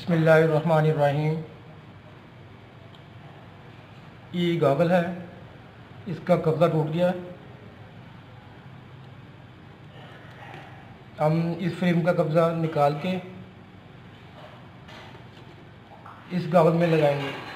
बसमीम ये गागल है, इसका कब्ज़ा टूट गया। हम इस फ्रेम का कब्ज़ा निकाल के इस गागल में लगाएँगे।